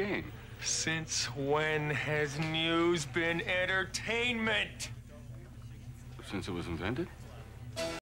game. Since when has news been entertainment? Since it was invented?